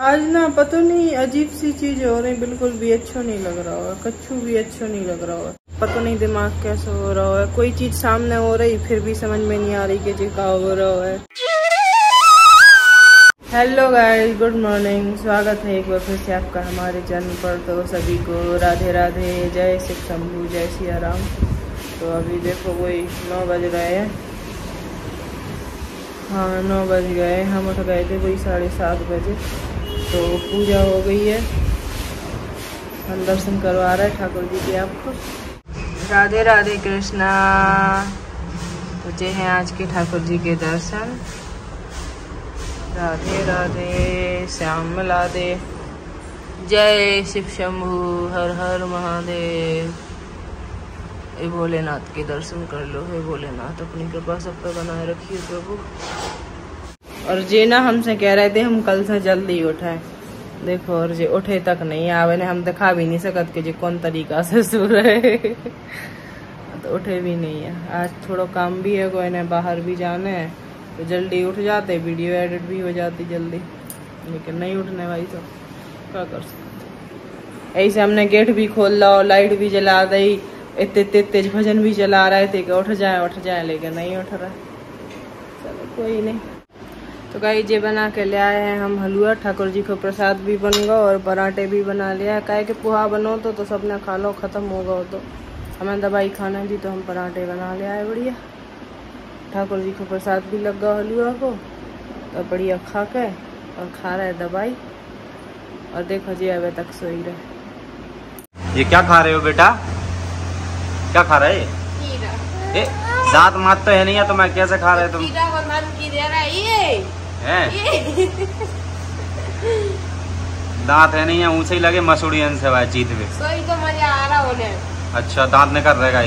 आज ना, पता नहीं, अजीब सी चीज़ हो रही बिल्कुल भी अच्छा नहीं लग रहा है कच्छू भी अच्छा नहीं लग रहा है पता नहीं दिमाग कैसा हो रहा है कोई चीज़ सामने हो रही, फिर भी समझ में नहीं आ रही कि जी क्या हो रहा है हेलो गाइस गुड मॉर्निंग स्वागत है एक बार फिर से आपका हमारे चैनल पर। तो सभी को राधे राधे। जय सिख शंभू, जय सिया राम। तो अभी देखो, वही नौ बज रहे हैं। हाँ नौ बज गए हम उठ गए थे वही साढ़े सात बजे। तो पूजा हो गई है। हम दर्शन करवा रहे हैं ठाकुर जी के आपको राधे राधे कृष्णा। जे हैं आज के ठाकुर जी के दर्शन। राधे राधे, श्याम दे जय शिव शंभु, हर हर महादेव। हे भोलेनाथ के दर्शन कर लो, हे भोलेनाथ, अपनी कृपा सब पे बनाए रखिए प्रभु। और जे ना हमसे कह रहे थे, हम कल से जल्दी उठे। देखो, और जे उठे तक नहीं आवे ने हम दिखा भी नहीं सकत कि जे कौन तरीका से सो रहे तो उठे भी नहीं है। आज थोड़ा काम भी है, कोई ने बाहर भी जाना है तो जल्दी उठ जाते, वीडियो एडिट भी हो जाती जल्दी। लेकिन नहीं उठने भाई तो क्या कर सकते? ऐसे हमने गेट भी खोल ला लाइट भी जला दी इतने इतने तेज भजन भी चला रहे थे कि उठ जाए उठ जाए, लेकिन नहीं उठ रहा। चलो, कोई नहीं। तो गाई जे बना के ले आए हैं हम हलवा ठाकुर जी को प्रसाद भी बन गया और पराठे भी बना लिया है काहे के पोहा बनो तो, तो सबने खा लो ख़त्म हो गया तो। हमें दवाई खाना थी तो हम पराठे बना ले आए बढ़िया। ठाकुर जी को प्रसाद भी लग गया हलवा को। तो बढ़िया खा के और खा रहे दवाई। और देखो जी अभी तक सोई रहे। ये क्या खा रहे हो बेटा? क्या खा रहे? ए, दांत मात तो है नहीं है तो मैं कैसे खा रहे तुम? हैं? दांत है नहीं है ऊँचे ही लगे मसूड़ी से भाई जीत में तो मज़ा आ रहा होने। अच्छा दांत निकल रहेगा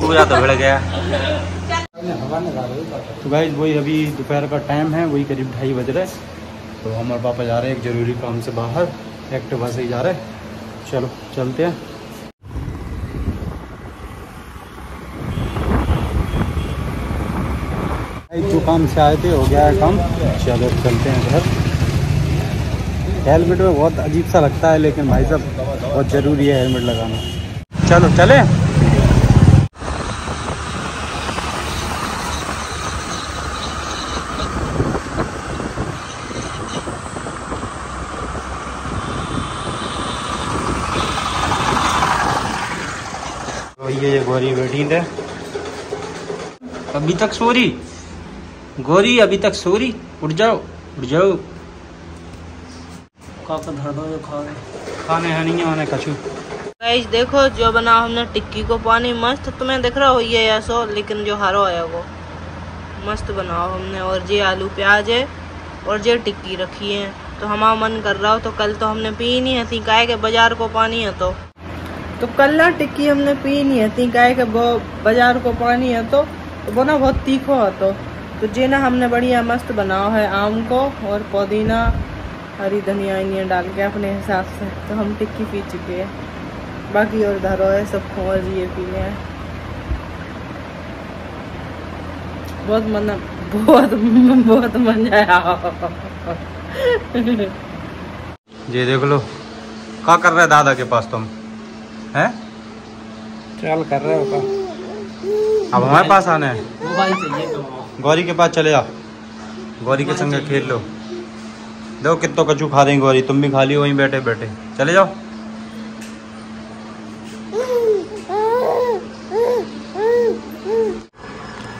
पूरा तो भिड़ गया। तो भाई वही अभी दोपहर का टाइम है वही करीब ढाई बज रहे तो हमारे पापा जा रहे हैं एक ज़रूरी काम से बाहर एक्टिवा से ही जा रहे हैं। चलो चलते हैं। काम से आए थे, हो गया है काम। चलो, चलते हैं घर। हेलमेट में बहुत अजीब सा लगता है, लेकिन भाई साहब, बहुत ज़रूरी है हेलमेट लगाना। चलो, चले। तो ये गोरी बैठी थे अभी तक सो रही? गोरी अभी तक सो रही उठ जाओ उठ जाओ। खाने है नहीं है कछु। गाइस देखो जो बना हमने टिक्की को पानी मस्त तुम्हें दिख रहा हो ये या सो लेकिन जो हरो है वो। मस्त बनाओ हमने और जे आलू प्याज है और जे टिक्की रखी है। तो हमारा मन कर रहा हो तो कल तो हमने पी नहीं थी गाय के बाज़ार को पानी है तो। तो कल ना टिक्की हमने पी नहीं थी गाय के बाज़ार को पानी है तो, तो वो ना बहुत तीखो है तो। तो जे ना हमने बढ़िया मस्त बनाओ है आम को और पुदीना हरी धनिया इनिया डाल के अपने हिसाब से। तो हम टिक्की पी चुके हैं। बाकी और धरो है सब खोज ये पी हैं। बहुत मन बहुत बहुत मज़ा आया ये देख लो। क्या कर रहे दादा के पास तुम? हैं? चल कर रहे हो। अब हमारे पास आना है। मोबाइल चाहिए तो गौरी के पास चले जाओ। गौरी के संग खेल लो। देखो कितो कचू खा रही गौरी। तुम भी खा लियो वहीं बैठे बैठे। चले जाओ।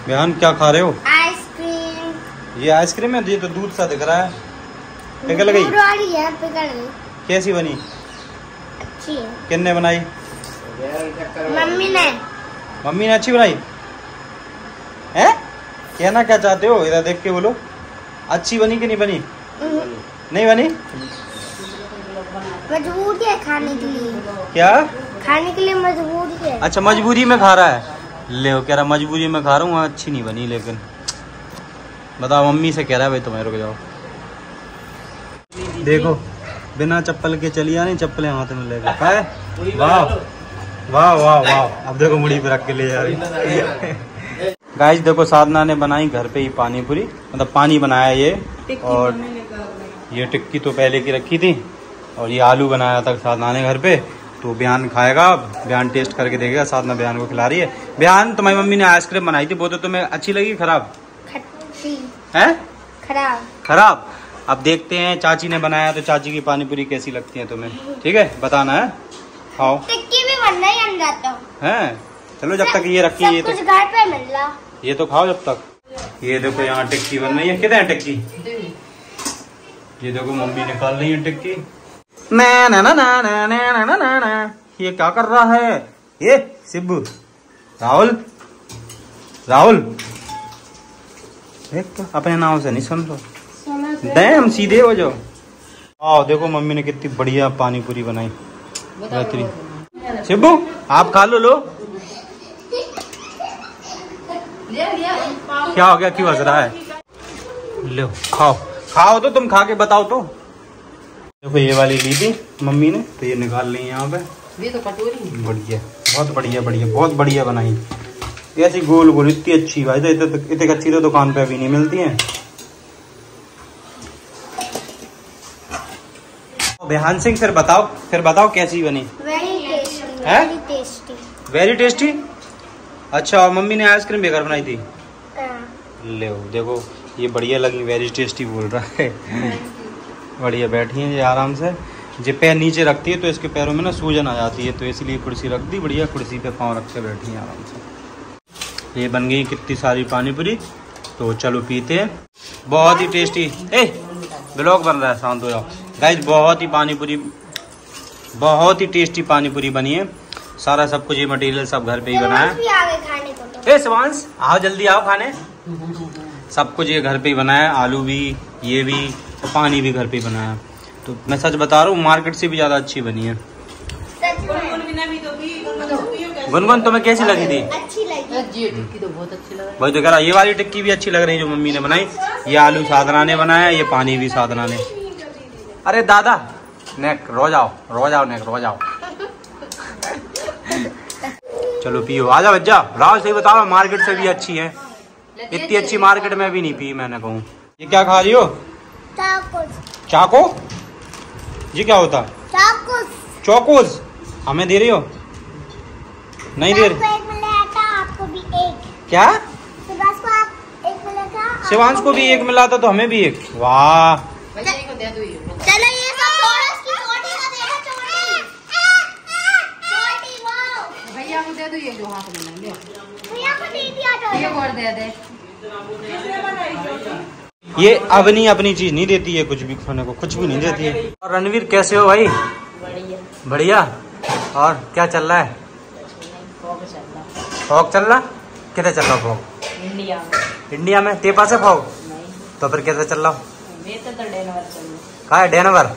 बहन क्या खा रहे हो? आइसक्रीम। ये आइसक्रीम है? ये तो दूध सा दिख रहा है। पिघल गई। कैसी बनी? अच्छी किन्ने बनाई? मम्मी ने। मम्मी ने अच्छी बनाई? है? कहना क्या चाहते हो? इधर देख के बोलो। अच्छी बनी कि नहीं बनी? नहीं बनी? मजबूरी है खाने के लिए। क्या? खाने के लिए मजबूरी है। अच्छा मजबूरी में खा रहा है। ले कह रहा मजबूरी में खा रहा हूँ अच्छी नहीं बनी लेकिन बताओ मम्मी से कह रहा है भाई तुम्हें रुक जाओ। देखो बिना चप्पल के चली आ नहीं चप्पलें हाथ में लेकर। वाह वाह वाह वाह। अब देखो मुड़ी पे रख के ले जा रही। गाइस देखो साधना ने बनाई घर पे ही पानी पूरी। मतलब पानी बनाया ये। और ये टिक्की तो पहले की रखी थी। और ये आलू बनाया था साधना ने घर पे। तो बयान खाएगा बयान टेस्ट करके देखेगा। में बयान को खिला रही है। बयान तुम्हारी मम्मी ने आइसक्रीम बनाई थी। वो तो तुम्हें अच्छी लगी खराब? है? खराब। खराब? अब देखते हैं चाची ने बनाया तो चाची की पानी पूरी कैसी लगती है तुम्हें? ठीक है? बताना है। खाओ। टिक्की भी बनना ही तो है? चलो जब तक ये रखी ये तो कुछ घर पे मिल रहा। ये तो खाओ जब तक। ये देखो यहाँ टिक्की बन रही है। कितने है टिक्की? ये देखो मम्मी निकाल रही है टिक्की। ना ना ना ना ना ना ना ना ना ना। ये क्या कर रहा है? ये शिबू राहुल? राहुल? देख तो अपने नाम से नहीं सुन लो। डैम सीधे हो जाओ। आओ देखो मम्मी ने कितनी बढ़िया पानी पूरी बनाई बेहतरीन। शिबू आप खा लो लो। क्या हो गया? क्यों हंस रहा है? लो खाओ। खाओ तो तुम खा के बताओ तो। देखो ये वाली ली थी मम्मी ने तो ये निकाल ली यहाँ पे। ये तो कटोरी। बढ़िया बहुत बढ़िया बढ़िया बहुत बढ़िया बनाई। ऐसी गोल गोल इतनी अच्छी भाई तो इतने इतने अच्छी तो दुकान पे अभी नहीं मिलती है। बेहान सिंह फिर बताओ फिर बताओ कैसी बनी? वेरी टेस्टी वेरी टेस्टी अच्छा और मम्मी ने आइसक्रीम घर बनाई थी। ले देखो ये बढ़िया लगी वेरी टेस्टी बोल रहा है। बढ़िया बैठी है ये आराम से। जे पैर नीचे रखती है तो इसके पैरों में ना सूजन आ जाती है तो इसलिए कुर्सी रख दी बढ़िया कुर्सी पे पाँव रख के बैठी है आराम से। ये बन गई कितनी सारी पानी पूरी तो चलो पीते हैं। बहुत ही टेस्टी ए ब्लॉग बन रहा है शांत हो जाओ। गाइज़ बहुत ही पानी पूरी बहुत ही टेस्टी पानी पूरी बनी है। सारा सब कुछ ये मटेरियल सब घर पे ही बनाया है। तो। ए शिवांश आओ जल्दी आओ खाने। सब कुछ ये घर पे ही बनाया है, आलू भी ये भी पानी भी घर पे ही बनाया। तो मैं सच बता रहा हूँ मार्केट से भी ज़्यादा अच्छी बनी है। सच में। गुनगुन तुम्हें कैसी लगी थी? अच्छी लगी। तो बहुत अच्छी लग रही वही तो कह रहा ये वाली टिक्की भी अच्छी लग रही है जो मम्मी ने बनाई। ये आलू साधना ने बनाया ये पानी भी साधना ने अरे दादा नेक रो जाओ रो जाओ नेक रो जाओ चलो पियो आ जाओ बच्चा। राव सही बताओ मार्केट से भी अच्छी है। इतनी अच्छी मार्केट में भी नहीं पी मैंने कहूँ। ये क्या खा रही हो? चाको? ये क्या होता? चाकुस। चौकोज हमें दे रही हो? नहीं दे रही। आपको एक मिला था आपको भी एक। क्या? सुभाष को आप एक मिला था शिवांश को भी एक मिला था तो हमें भी एक। वाह। भैया को दे दो ये। चलो ये भैया को दे दो ये जो हाथ में ले भैया को दे दिया ये और दे दे। ये अवनी अपनी चीज़ नहीं देती है कुछ भी खाने को कुछ भी नहीं देती। है और रणवीर कैसे हो भाई? बढ़िया। बढ़िया। और क्या चल रहा है? फॉग चल रहा? फॉग चल रहा फॉग? इंडिया में। इंडिया में? ते पास है फॉग? तो फिर कैसे चल रहा तो चल रहा कहा है? डेनवर?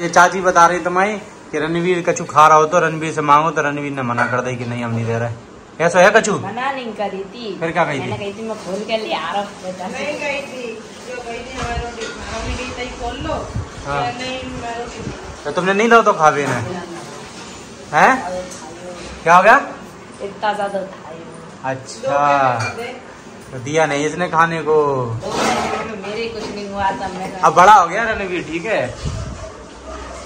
ये चाची बता रही तुम्हारी कि रणवीर कछु खा रहा हो तो रणवीर से मांगो तो रणवीर ने मना कर दी कि नहीं हम नहीं दे रहे। ऐसा है कछु? मना नहीं करी थी। फिर क्या कही थी? मैंने कही थी मैं खोल के ले आ रहा हूँ बेटा नहीं गई थी। जो गई थी हमारी रोटी गई थी खोल लो। हाँ। नहीं मैं रोटी तो तुमने नहीं दो तो खा भी ने। हैं? क्या हो गया? इतना ज़्यादा अच्छा। तो दिया नहीं इसने खाने को। तो मेरे कुछ नहीं हुआ था मैं अब बड़ा हो गया रणवीर ठीक है?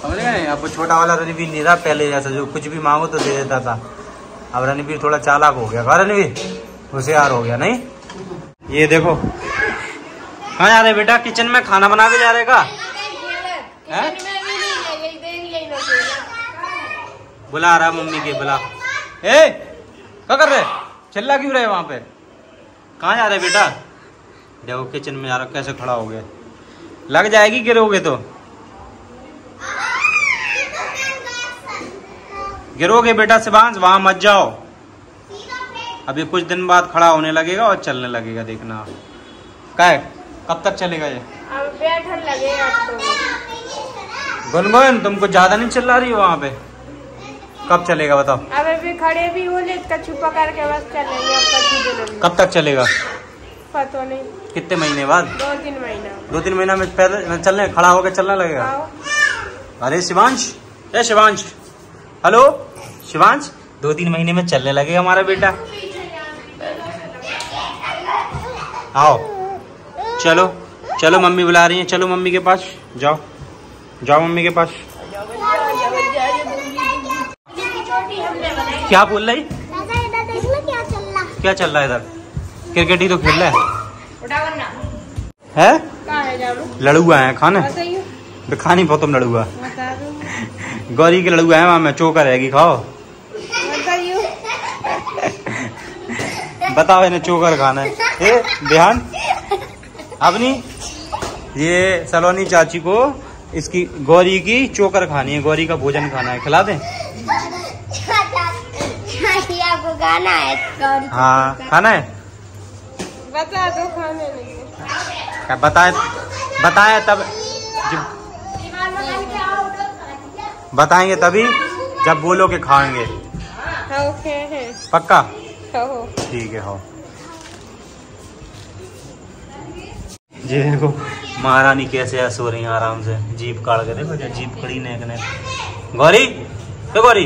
समझ गए अब छोटा वाला रणवीर नहीं था पहले जैसा जो कुछ भी मांगो तो दे देता था। अब रणवीर थोड़ा चालाक हो गया। रणवीर, होशियार हो गया, नहीं? ये देखो। कहाँ जा रहे बेटा, किचन में खाना बना के जा रहे का? बुला रहा मम्मी के, बुला। ए, क्या कर रहे? चिल्ला क्यों रहे वहाँ पे? कहाँ जा रहे बेटा? देखो, किचन में जा रहा, कैसे खड़ा हो गया। लग जाएगी गिरोगे तो? गिरोगे बेटा शिवांश वहाँ मत जाओ। अभी कुछ दिन बाद खड़ा होने लगेगा और चलने लगेगा देखना क्या है कब तक चलेगा ये? तो। गुनगुन तुमको ज़्यादा नहीं चिल्ला रही वहाँ पे? कब चलेगा बताओ। अब अभी खड़े भी हो ले कछु पकड़ के बस चलेंगे कब तक चलेगा? पता नहीं। कितने महीने बाद? दो तीन महीना। दो तीन महीना में पहले चलने खड़ा होकर चलने लगेगा? अरे शिवांश ए शिवांश हेलो? शिवांश दो तीन महीने में चलने लगेगा हमारा बेटा। आओ। चलो चलो मम्मी बुला रही है चलो मम्मी के पास जाओ। जाओ मम्मी के पास। क्या बोल रही? क्या चल रहा है इधर? क्रिकेट ही तो खेल रहा है। है? है लड़ुआ है खाने? बताइए। खानी बहुत तुम लड़ुआ। गौरी के लड़ुआ है वहाँ में चोकर रहेगी खाओ। बताओ इन्हें चोकर खाना है। ध्यान अपनी ये सलोनी चाची को इसकी गौरी की चोकर खानी है गौरी का भोजन खाना है खिला दें? आपको गाना है हाँ खाना है? बता दो खाने क्या बताए बताए तब जब बताएँगे तभी जब बोलो के खाएँगे ओके है। पक्का? हो। ठीक है हो। जी देखो महारानी कैसे है सो रही है आराम से। जीप काट के देखो जीप खड़ी नेक ने। गौरी तो गौरी।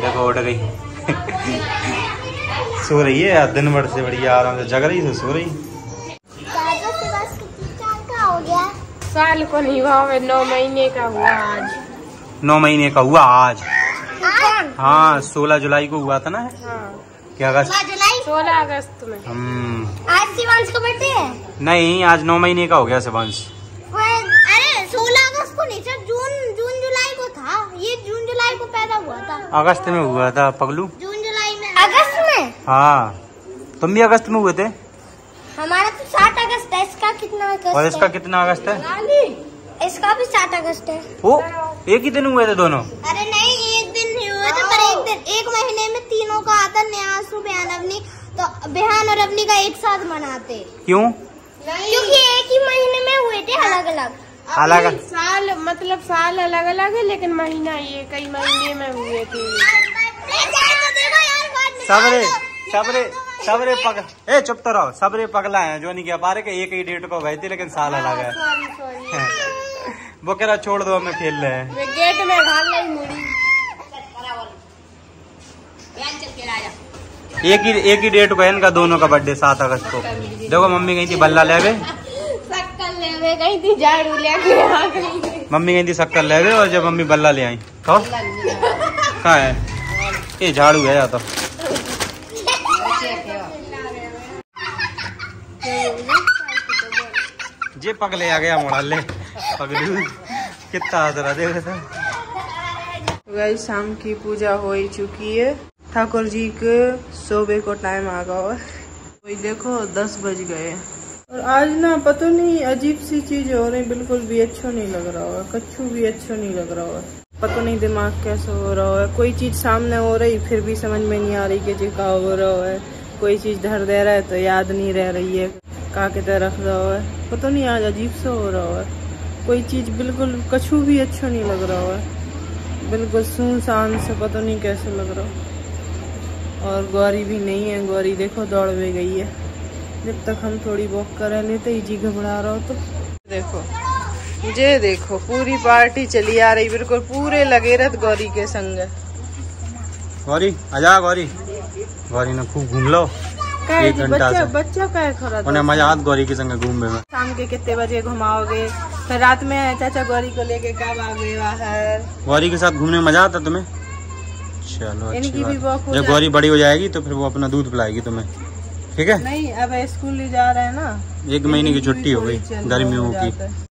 देखो उठ गई। सो रही है यार दिन भर से बढ़िया आराम से जग रही से सो रही। दादा से हो गया? साल को नहीं हुआ नौ महीने का हुआ आज। नौ महीने का हुआ आज। हाँ सोलह जुलाई को हुआ था ना? हाँ। क्या अगस्त? जुलाई? सोलह अगस्त में। हम्म। आज शिवांश का बर्थडे है? नहीं आज नौ महीने का हो गया शिवांश। अरे सोलह अगस्त को नहीं सर जून जून जुलाई को था। ये जून जुलाई को पैदा हुआ था। अगस्त में हुआ था पगलू। जून जुलाई में। अगस्त में? हाँ। तुम भी अगस्त में हुए थे? हमारा तो सात अगस्त है इसका कितना अगस्त और इसका है? कितना अगस्त है? इसका भी सात अगस्त है। वो एक ही दिन हुए थे दोनों? अरे एक महीने में तीनों का आता न्यासु बेहान अवनी तो बेहान और अवनी का एक साथ मनाते। क्यों? क्योंकि एक ही महीने में हुए थे अलग अलग अलग अभी साल मतलब साल अलग अलग है लेकिन महीना ये कई महीने में हुए थे। सबरे सबरे सबरे पग ए चुप तो रहो सबरे पगला है जो नहीं कह पा रहे कि एक ही डेट को गए थे लेकिन साल अलग है। वो कह रहा छोड़ दो हमें खेल रहे हैं। गेट में घाल रही एक ही एक ही डेट को है इनका दोनों का बर्थडे सात अगस्त को। देखो मम्मी गई थी बल्ला ले गए शक्कर ले वे गई थी झाड़ू लेके मम्मी गई थी शक्कर ले और जब मम्मी बल्ला ले आई। कहो कहाँ है ये झाड़ू है या तो। जे पगले आ गया मोड़ा ले। पगलू। कितना आदरा देखो तो शाम की पूजा हो ही चुकी है। ठाकुर जी के सोबे को टाइम आ गया है वही देखो, दस बज गए। और आज ना पता नहीं, अजीब सी चीज़ हो रही बिल्कुल भी अच्छा नहीं लग रहा है कच्छू भी अच्छा नहीं लग रहा है पता नहीं दिमाग कैसे हो रहा है कोई चीज़ सामने हो रही, फिर भी समझ में नहीं आ रही कि जी का हो रहा है कोई चीज़ धर दे रहा है तो याद नहीं रह रही है, का के तरह रख रहा है पता नहीं आज अजीब सा हो रहा है कोई चीज़ बिल्कुल कछू भी अच्छा नहीं लग रहा है बिल्कुल सुनसान से, पता नहीं कैसे लग रहा और गौरी भी नहीं है गौरी देखो दौड़ में गई है। जब तक हम थोड़ी वॉक कर लेते ही जी घबरा रहा हो तो। देखो ये देखो पूरी पार्टी चली आ रही बिल्कुल पूरे लगे रहत गौरी के संग। गौरी आजा गौरी। गौरी ने खूब घूम लो। एक घंटा बच्चा बच्चा कहे खड़ा उन्हें मज़ा आत गौरी के संग घूमने में। शाम के कितने बजे घुमाओगे? फिर रात में चाचा गौरी को लेके कब आ गए बाहर? गौरी के साथ घूमने में मज़ा आता तुम्हें? चलो अच्छी बात जब। गौरी बड़ी हो जाएगी तो फिर वो अपना दूध पिलाएगी तुम्हें। ठीक है? नहीं अब स्कूल ले जा रहे हैं ना। एक महीने की छुट्टी हो गई गर्मियों की।